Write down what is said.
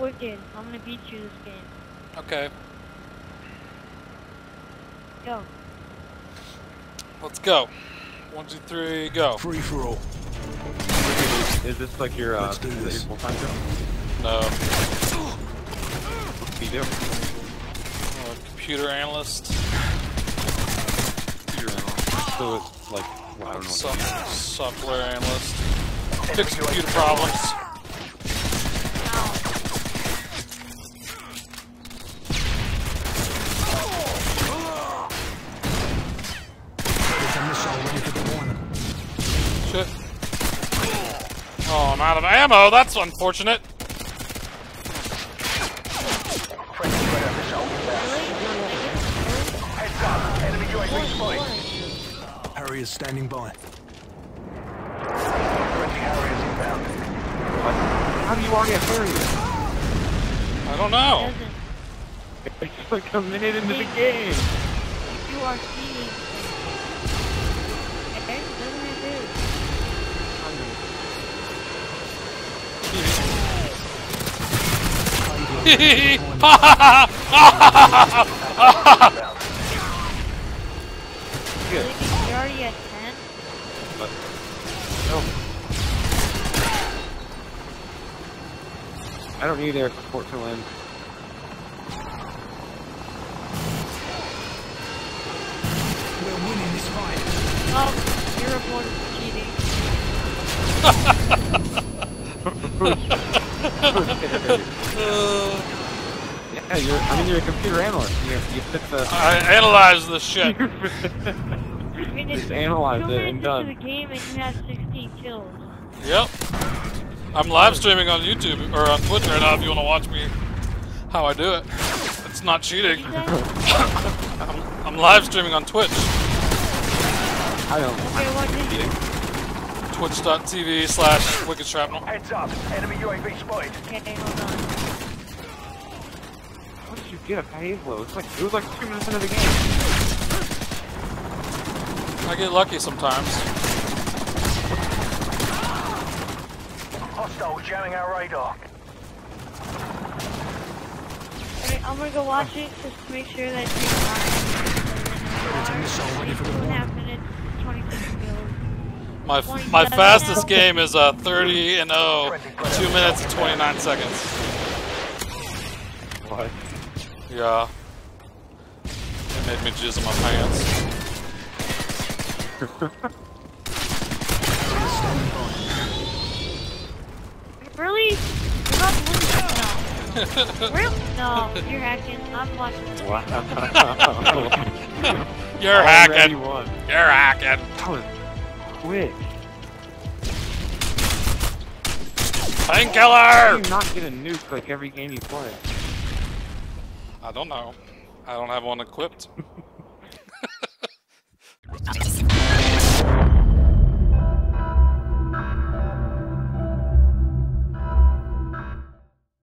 Wicked. I'm gonna beat you this game. Okay, Go. let's go. One, two, three, go. Free for all. Is this like your, uh, Let's do this. full-time job? No. What do you do? I'm a computer analyst. Computer analyst. So it's like, well, I don't know So- what that means. software analyst. Fix computer problems. Shit. Oh, I'm out of ammo. That's unfortunate. Harry Predator missile inbound. Heads up. Enemy UAV spotted. Harriers standing by. Friendly Harriers inbound. How do you already have Harrier? I don't know. It's like a minute into the game. You are seeing. Okay? Doesn't it do? Inbound. Good. You're already at 10? But, no. I don't need air support to land. We're winning this fight. Oh, you're reported for cheating. Yeah, you're, I mean, you're a computer analyst. You, you fit the, I analyzed the shit. I mean, Just analyze two it minutes and into done. the game and you have 16 kills. Yep. I'm live streaming on YouTube or on Twitch right now if you want to watch me how I do it. It's not cheating. I'm, I'm live streaming on Twitch. I don't, Okay, what did you... Twitch.tv slash Wicked Shrapnel. Heads up. Enemy UAV spotted. Okay, hold on. How did you get a Halo? It's like, it was like two minutes into the game. I get lucky sometimes. Hostile jamming our radar. Okay, I'm gonna go watch it just to make sure that it's There's a missile ready for Two and a deployment. half minutes, 26 kills. My my fastest game is uh 30 and 0, 2 minutes and 29 seconds. What? Yeah. It made me jizz in my pants. Harriers standing by. Really? You're not winning? No. really? No, you're hacking. I'm watching. Wow. You're Already hacking. won. You're hacking. That was quick. How Painkiller! do you not get a nuke like every game you play? I don't know. I don't have one equipped.